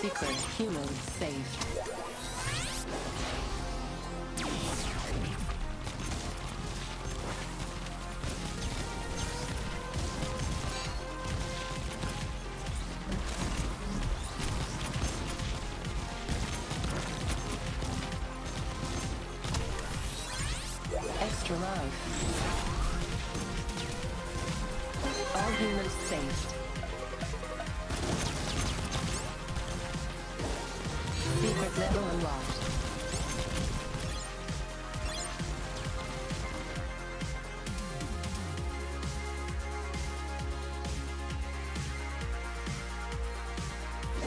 Secret human saved. Extra life. All humans saved. Level unlocked.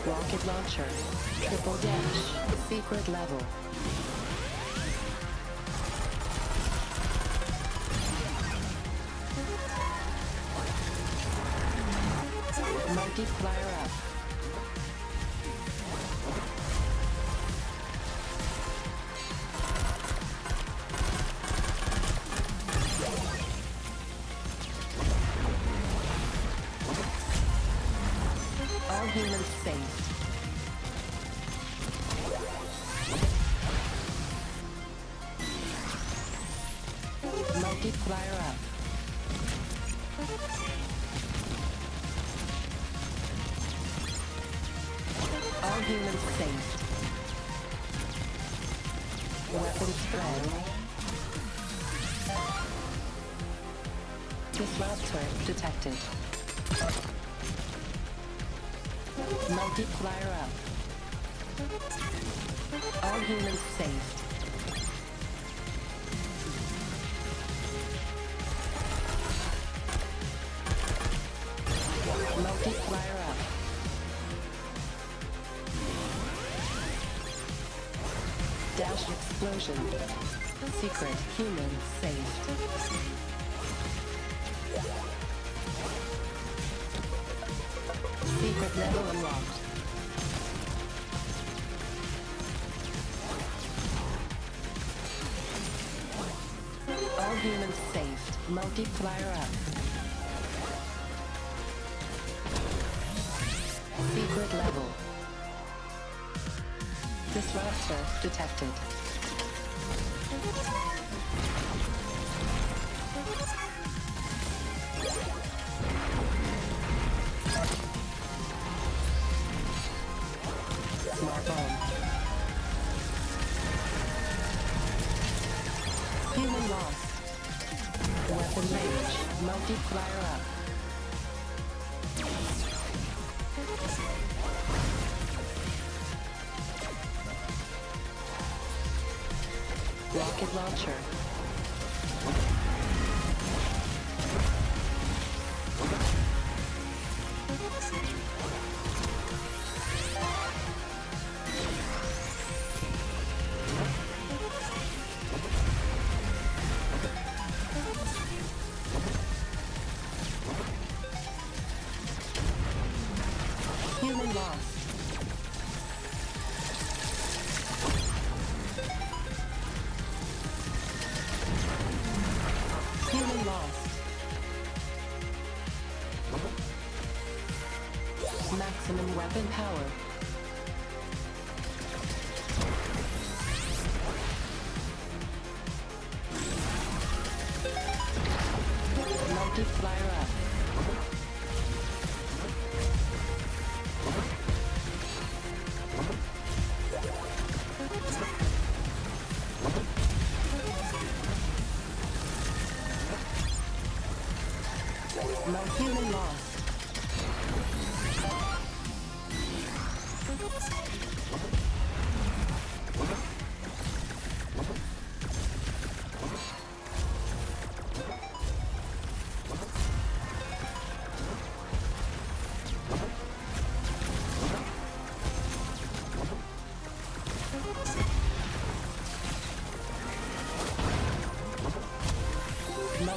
Rocket launcher. Triple dash. Secret level. Multiplier up. All humans saved. Multiplier up. All humans safe. Weapon spread. Disruptor detected. Multiplier up. All humans saved. Multiplier up. Dash explosion. Secret human saved. Secret level unlocked. All humans saved. Multiplier up. Secret level. Disruptor detected. Smart bomb. Human lost. Weapon range. Multiplier up. Rocket launcher. No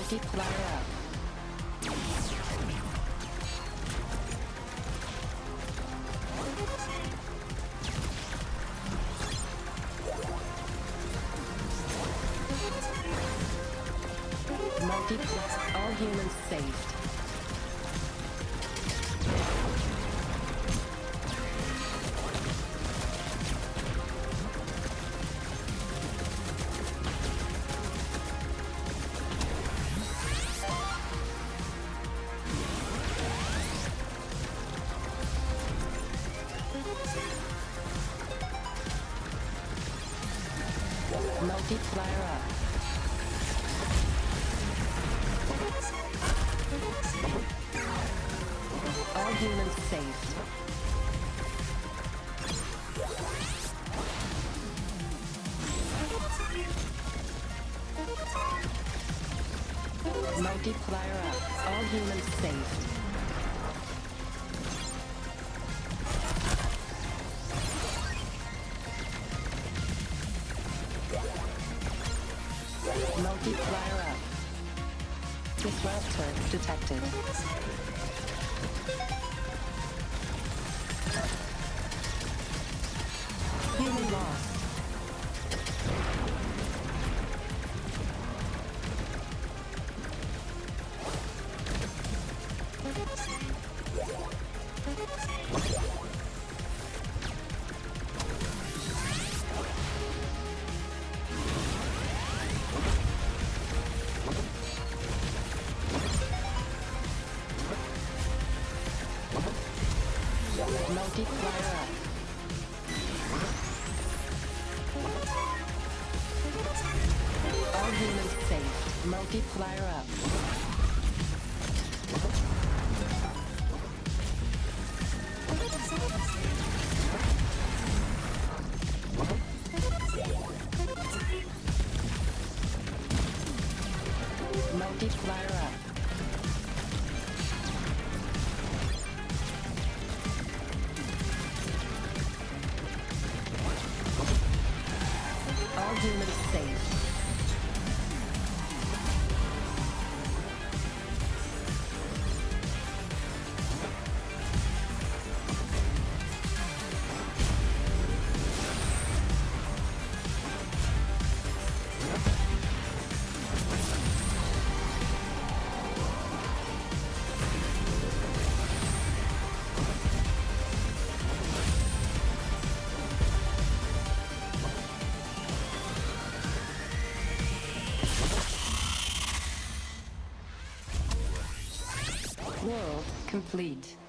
Multiplier up. All humans saved. Multiplier up. All humans saved. Multiplier up. All humans saved. Multiplier up. Disruptor detected. Human lost. Multiplier up. Multiplier up. World complete.